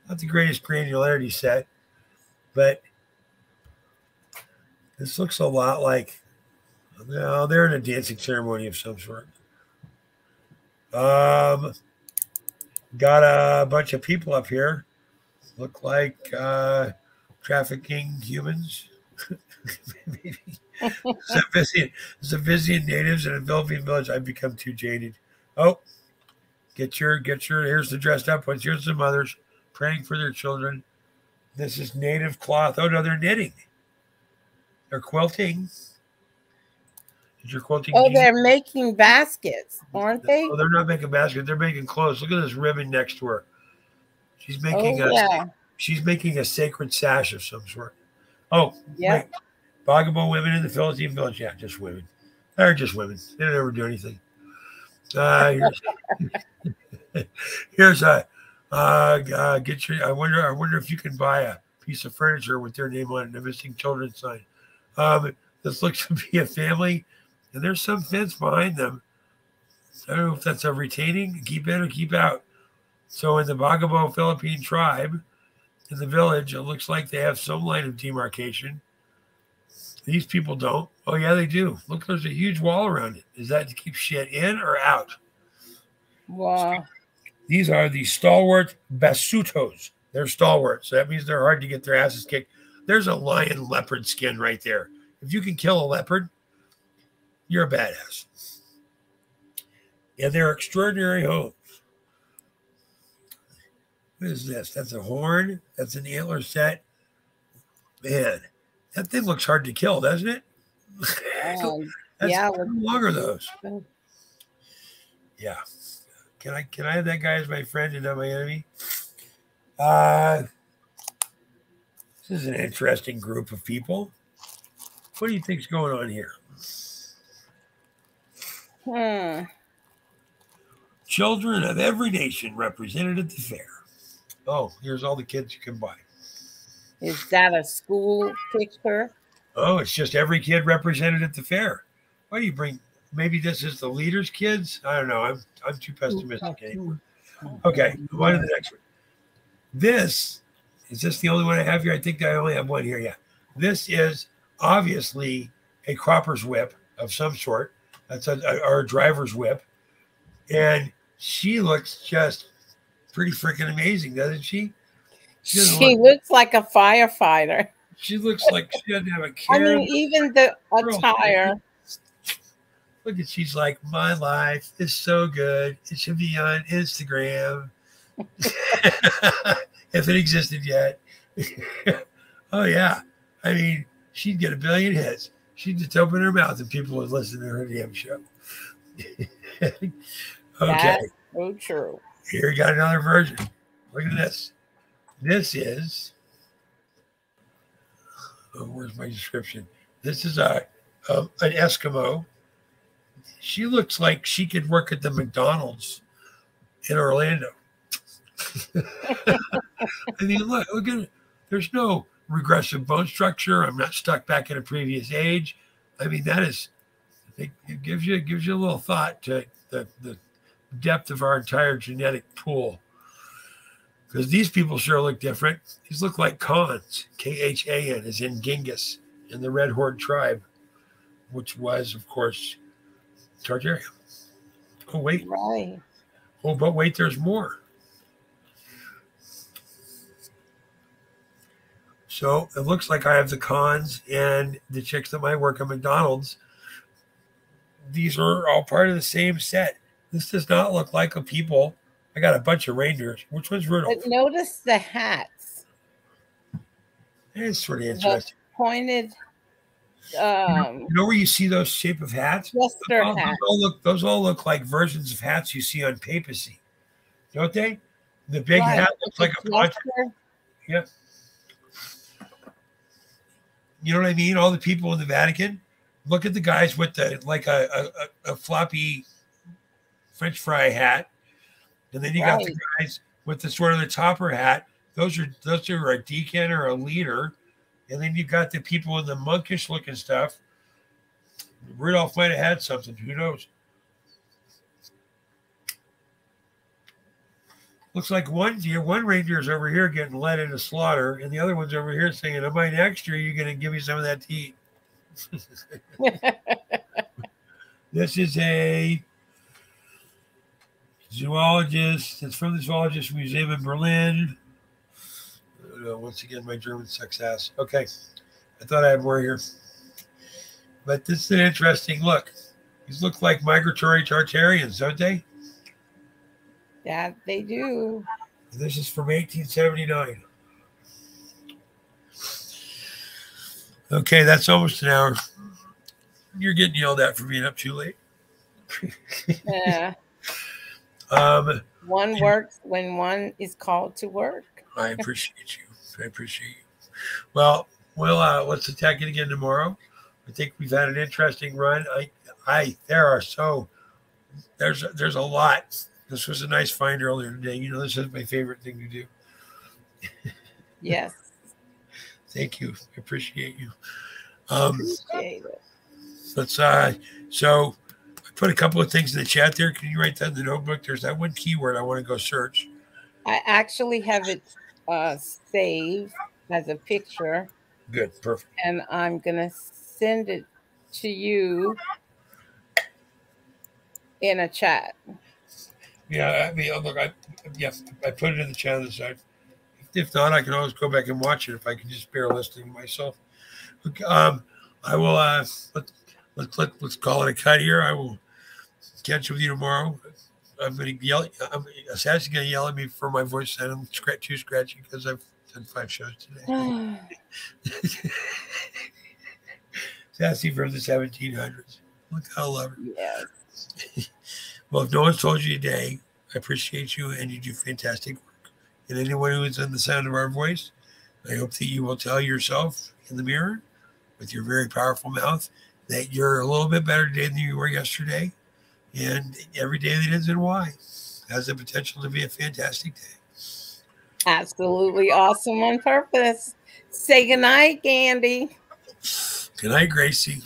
Speaker 1: Not the greatest granularity set, but this looks a lot like. No, they're in a dancing ceremony of some sort. Um, got a bunch of people up here. Look like uh, trafficking humans. [LAUGHS] Maybe. Savisian natives in a Philippine village. I've become too jaded. Oh, get your, get your, here's the dressed up ones. Here's the mothers praying for their children. This is native cloth. Oh, no, they're knitting. They're quilting. Is your quilting?
Speaker 2: Oh, they're making baskets, aren't they?
Speaker 1: Oh, they're not making baskets. They're making clothes. Look at this ribbon next to her. She's making
Speaker 2: Oh,
Speaker 1: a
Speaker 2: yeah.
Speaker 1: she's making a sacred sash of some sort. Oh,
Speaker 2: Yeah.
Speaker 1: wait. Bogabo women in the Philippine village. Yeah, just women. They're just women. They don't ever do anything. Uh, here's, [LAUGHS] here's a uh, uh, get your. I wonder. I wonder if you can buy a piece of furniture with their name on it, a missing children sign. Um, this looks to be a family, and there's some fence behind them. I don't know if that's a retaining, keep in or keep out. So in the Bogabo Philippine tribe, in the village, it looks like they have some line of demarcation. These people don't. Oh yeah, they do. Look, there's a huge wall around it. Is that to keep shit in or out?
Speaker 2: Wow.
Speaker 1: These are the stalwart basutos. They're stalwart, so that means they're hard to get their asses kicked. There's a lion leopard skin right there. If you can kill a leopard, you're a badass. Yeah, they're extraordinary homes. What is this? That's a horn. That's an antler set. Man, that thing looks hard to kill, doesn't it?
Speaker 2: Um, yeah,
Speaker 1: How long are those? Yeah. Can I can I have that guy as my friend and not my enemy? Uh this is an interesting group of people. What do you think's going on here?
Speaker 2: Hmm.
Speaker 1: Children of every nation represented at the fair. Oh, here's all the kids you can buy.
Speaker 2: Is that a school picture?
Speaker 1: Oh, it's just every kid represented at the fair. Why do you bring? Maybe this is the leaders' kids. I don't know. I'm I'm too pessimistic anymore. Okay, on to the next one. This is this the only one I have here? I think I only have one here. Yeah, this is obviously a cropper's whip of some sort. That's a, a a driver's whip, and she looks just pretty freaking amazing, doesn't she? She
Speaker 2: She
Speaker 1: look-
Speaker 2: looks like a firefighter.
Speaker 1: She looks like she doesn't have a care. [LAUGHS]
Speaker 2: I mean, even the attire.
Speaker 1: Look at she's like, my life is so good. It should be on Instagram. [LAUGHS] [LAUGHS] if it existed yet. oh yeah. I mean, she'd get a billion hits. She'd just open her mouth and people would listen to her damn show. okay.
Speaker 2: That's so true.
Speaker 1: Here we got another version. Look at this. This is oh, where's my description? This is a, a an Eskimo. She looks like she could work at the McDonald's in Orlando. [LAUGHS] I mean, look, look at it. There's no regressive bone structure. I'm not stuck back in a previous age. I mean, that is it, gives you it gives you a little thought to the, the depth of our entire genetic pool. Because these people sure look different. These look like Khans, K H A N, is in Genghis in the Red Horde tribe, which was, of course, Tartarian. Oh, wait.
Speaker 2: Right.
Speaker 1: Oh, but wait, there's more. So it looks like I have the cons and the chicks that might work at McDonald's. These are all part of the same set. This does not look like a people. I got a bunch of reindeers. Which one's Rudolph?
Speaker 2: But notice the hats
Speaker 1: It's pretty interesting.
Speaker 2: pointed. Um,
Speaker 1: You know where you see those shape of hats? Those
Speaker 2: Jester
Speaker 1: all,
Speaker 2: hat.
Speaker 1: those all look, those all look like versions of hats you see on papacy, don't they? The big
Speaker 2: Right.
Speaker 1: hat looks like a poncho. Yep. You know what I mean? All the people in the Vatican. Look at the guys with the like a, a, a floppy French fry hat, and then you got the guys with the sort of the topper hat. Those are those are a deacon or a leader, and then you got the people in the monkish looking stuff. Rudolph might have had something. Who knows? Looks like one deer, one reindeer's over here getting led into slaughter, and the other one's over here saying, "Am I next year? You're going to give me some of that to eat." [LAUGHS] [LAUGHS] this is a zoologist. It's from the Zoologist Museum in Berlin. Uh, once again, my German sucks ass. Okay, I thought I had more here, but this is an interesting look. These look like migratory Tartarians, don't they?
Speaker 2: Yeah, they do.
Speaker 1: This is from 1879. Okay, that's almost an hour. You're getting yelled at for being up too late. [LAUGHS]
Speaker 2: Yeah.
Speaker 1: Um,
Speaker 2: One works when one is called to work.
Speaker 1: I appreciate you. I appreciate you. Well, we'll uh, let's attack it again tomorrow. I think we've had an interesting run. I, I, there are so there's there's a lot. This was a nice find earlier today. You know, this is my favorite thing to do.
Speaker 2: Yes. [LAUGHS]
Speaker 1: Thank you. I appreciate you. Um,
Speaker 2: Appreciate it.
Speaker 1: let's uh, so put a couple of things in the chat there. Can you write that in the notebook? There's that one keyword I want to go search.
Speaker 2: I actually have it uh, saved as a picture,
Speaker 1: Good, perfect.
Speaker 2: and I'm gonna send it to you in a chat.
Speaker 1: Yeah, I mean, oh, look, I yeah, I put it in the chat on the side. If not, I can always go back and watch it if I can just bear listening myself. Um, I will. Uh, let, let, let, let's call it a cut here. I will catch with you tomorrow. I'm going to yell. I'm, Assassin's going to yell at me for my voice. And I'm scratch, too scratchy because I've done five shows today. [SIGHS] Sassy from the 1700s. Look how lovely.
Speaker 2: Yeah. [LAUGHS]
Speaker 1: Well, if no one's told you today, I appreciate you and you do fantastic work. And anyone who is in the sound of our voice, I hope that you will tell yourself in the mirror with your very powerful mouth that you're a little bit better today than you were yesterday and every day that ends in Y has the potential to be a fantastic day.
Speaker 2: Absolutely awesome on purpose. Say goodnight, Gandy.
Speaker 1: Good night, Gracie.